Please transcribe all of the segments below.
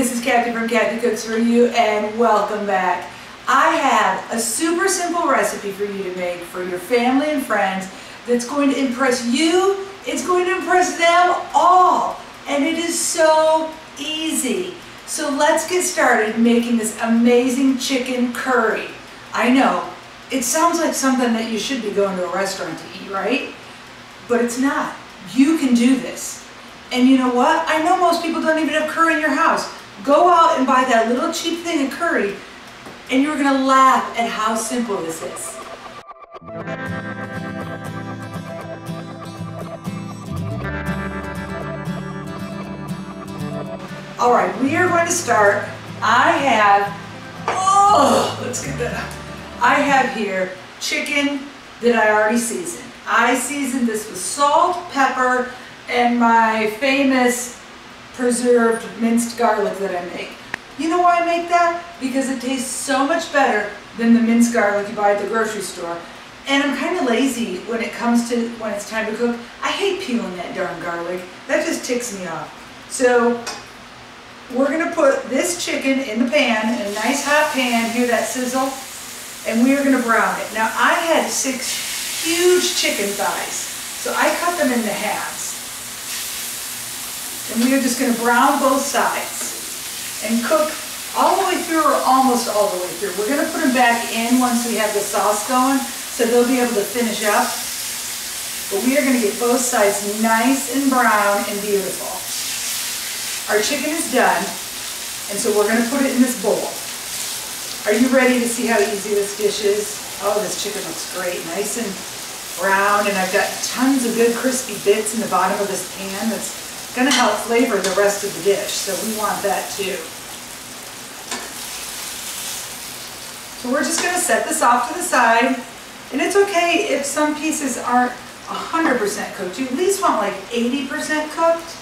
this is Kathy from Kathy Cooks For You and welcome back. I have a super simple recipe for you to make for your family and friends that's going to impress you, it's going to impress them all, and it is so easy. So let's get started making this amazing chicken curry. I know, it sounds like something that you should be going to a restaurant to eat, right? But it's not. You can do this. And you know what? I know most people don't even have curry in your house. Go out and buy that little cheap thing of curry and you're gonna laugh at how simple this is. All right, we are going to start. I have, oh, let's get that. I have here chicken that I already seasoned. I seasoned this with salt, pepper, and my famous preserved minced garlic that I make. You know why I make that? Because it tastes so much better than the minced garlic you buy at the grocery store. And I'm kind of lazy when it comes to when it's time to cook. I hate peeling that darn garlic. That just ticks me off. So we're going to put this chicken in the pan, in a nice hot pan, hear that sizzle? And we are going to brown it. Now I had six huge chicken thighs, so I cut them into halves. And we are just going to brown both sides and cook all the way through or almost all the way through. We're going to put them back in once we have the sauce going so they'll be able to finish up. But we are going to get both sides nice and brown and beautiful. Our chicken is done and so we're going to put it in this bowl. Are you ready to see how easy this dish is? Oh, this chicken looks great. Nice and brown and I've got tons of good crispy bits in the bottom of this pan that's going to help flavor the rest of the dish, so we want that too. So we're just going to set this off to the side, and it's okay if some pieces aren't 100% cooked. You at least want like 80% cooked.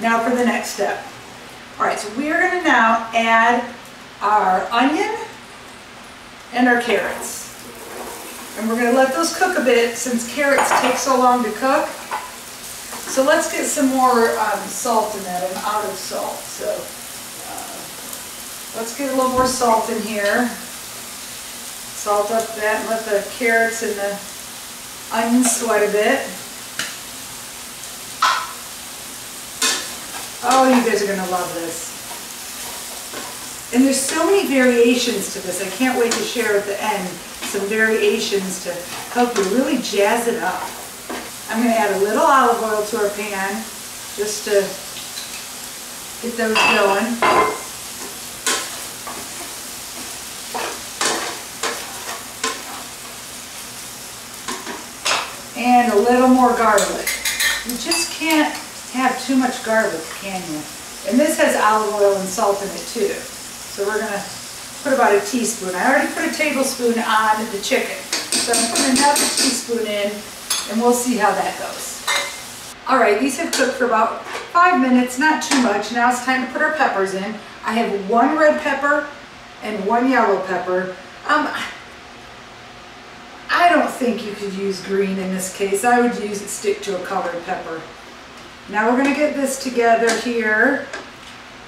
Now for the next step. All right, so we are going to now add our onion and our carrots. And we're going to let those cook a bit since carrots take so long to cook. So let's get some more um, salt in that. I'm out of salt. So uh, let's get a little more salt in here. Salt up that and let the carrots and the onions sweat a bit. Oh, you guys are going to love this. And there's so many variations to this. I can't wait to share at the end some variations to help you really jazz it up. I'm going to add a little olive oil to our pan just to get those going. And a little more garlic. You just can't have too much garlic, can you? And this has olive oil and salt in it too. So we're going to put about a teaspoon. I already put a tablespoon on the chicken. So I'm putting another teaspoon in and we'll see how that goes. All right, these have cooked for about five minutes, not too much. Now it's time to put our peppers in. I have one red pepper and one yellow pepper. Um, I don't think you could use green in this case. I would use stick to a colored pepper. Now we're gonna get this together here.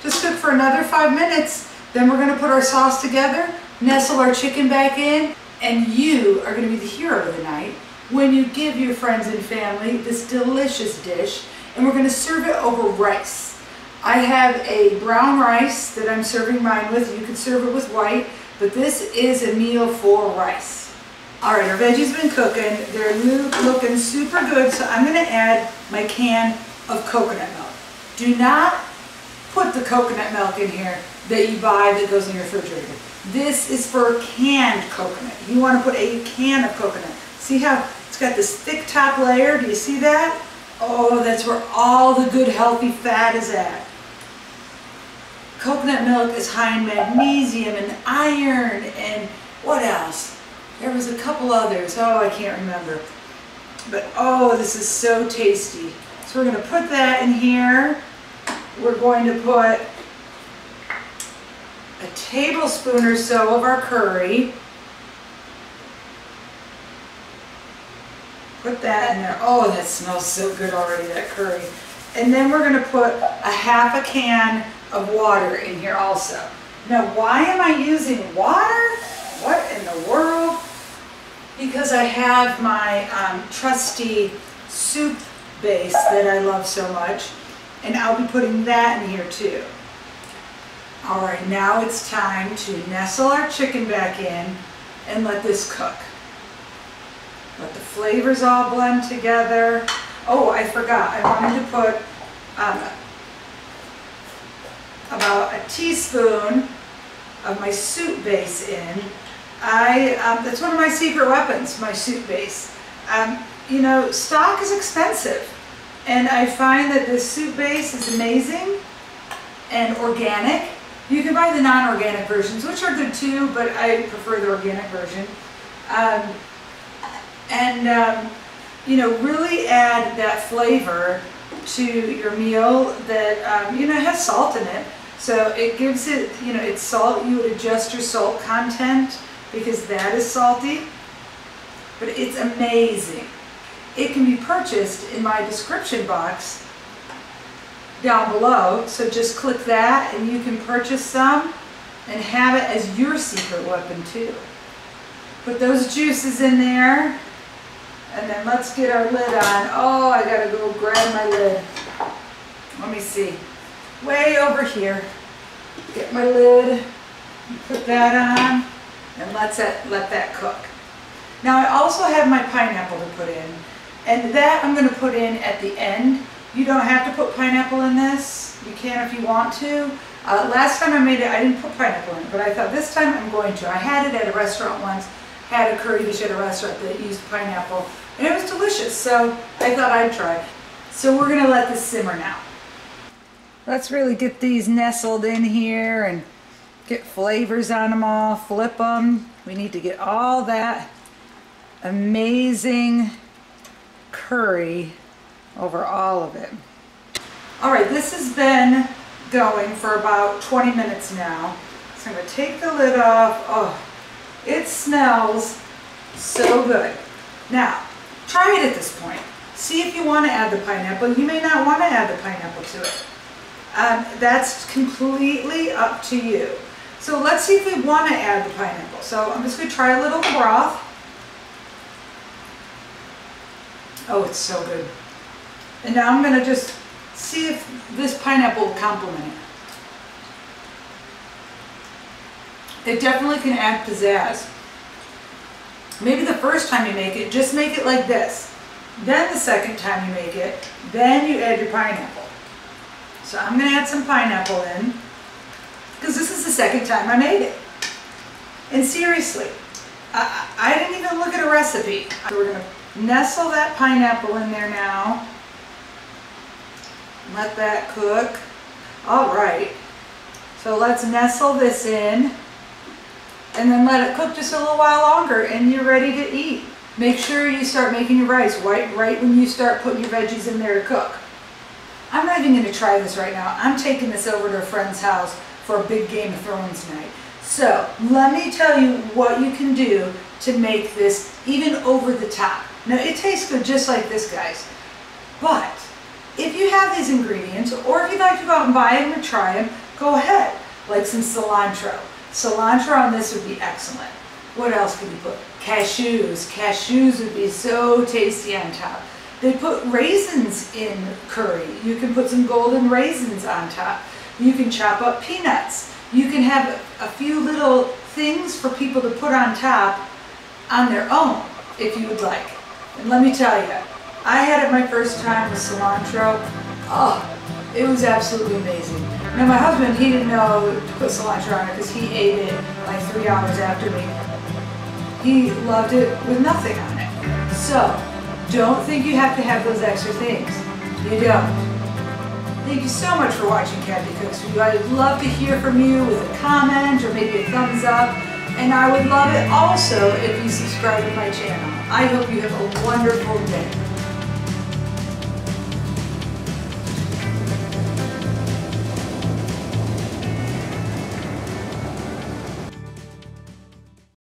Just cook for another five minutes then we're gonna put our sauce together, nestle our chicken back in, and you are gonna be the hero of the night when you give your friends and family this delicious dish, and we're gonna serve it over rice. I have a brown rice that I'm serving mine with. You could serve it with white, but this is a meal for rice. All right, our veggies been cooking. They're looking super good, so I'm gonna add my can of coconut milk. Do not put the coconut milk in here that you buy that goes in your refrigerator. This is for canned coconut. You want to put a can of coconut. See how it's got this thick top layer? Do you see that? Oh, that's where all the good healthy fat is at. Coconut milk is high in magnesium and iron and what else? There was a couple others. Oh, I can't remember. But oh, this is so tasty. So we're going to put that in here. We're going to put a tablespoon or so of our curry. Put that in there. Oh, that smells so good already, that curry. And then we're gonna put a half a can of water in here also. Now, why am I using water? What in the world? Because I have my um, trusty soup base that I love so much, and I'll be putting that in here too. All right, now it's time to nestle our chicken back in and let this cook. Let the flavors all blend together. Oh, I forgot, I wanted to put um, about a teaspoon of my soup base in. I, um, that's one of my secret weapons, my soup base. Um, you know, stock is expensive. And I find that this soup base is amazing and organic. You can buy the non-organic versions, which are good too, but I prefer the organic version. Um, and, um, you know, really add that flavor to your meal that, um, you know, has salt in it. So it gives it, you know, it's salt. You would adjust your salt content because that is salty. But it's amazing. It can be purchased in my description box down below. So just click that and you can purchase some and have it as your secret weapon too. Put those juices in there and then let's get our lid on. Oh, I gotta go grab my lid. Let me see. Way over here. Get my lid, put that on, and let's let, let that cook. Now I also have my pineapple to put in. And that I'm gonna put in at the end. You don't have to put pineapple in this. You can if you want to. Uh, last time I made it, I didn't put pineapple in it, but I thought this time I'm going to. I had it at a restaurant once, had a curry dish at a restaurant that used pineapple, and it was delicious, so I thought I'd try. So we're gonna let this simmer now. Let's really get these nestled in here and get flavors on them all, flip them. We need to get all that amazing curry over all of it. All right, this has been going for about 20 minutes now. So I'm gonna take the lid off. Oh, it smells so good. Now, try it at this point. See if you wanna add the pineapple. You may not wanna add the pineapple to it. Um, that's completely up to you. So let's see if we wanna add the pineapple. So I'm just gonna try a little broth. Oh, it's so good. And now I'm gonna just see if this pineapple will complement it. It definitely can add pizzazz. Maybe the first time you make it, just make it like this. Then the second time you make it, then you add your pineapple. So I'm gonna add some pineapple in, because this is the second time I made it. And seriously, I, I didn't even look at a recipe. So we're gonna nestle that pineapple in there now. Let that cook. All right. So let's nestle this in and then let it cook just a little while longer and you're ready to eat. Make sure you start making your rice right, right when you start putting your veggies in there to cook. I'm not even going to try this right now. I'm taking this over to a friend's house for a big Game of Thrones night. So let me tell you what you can do to make this even over the top. Now it tastes good just like this guys, but if you have these ingredients or if you'd like to go out and buy them or try them, go ahead. Like some cilantro. Cilantro on this would be excellent. What else could you put? Cashews. Cashews would be so tasty on top. They put raisins in curry. You can put some golden raisins on top. You can chop up peanuts. You can have a few little things for people to put on top on their own if you would like. And let me tell you, I had it my first time with cilantro. Oh, it was absolutely amazing. Now my husband, he didn't know to put cilantro on it because he ate it like three hours after me. He loved it with nothing on it. So, don't think you have to have those extra things. You don't. Thank you so much for watching Kathy Cooks You. I'd love to hear from you with a comment or maybe a thumbs up. And I would love it also if you subscribe to my channel. I hope you have a wonderful day.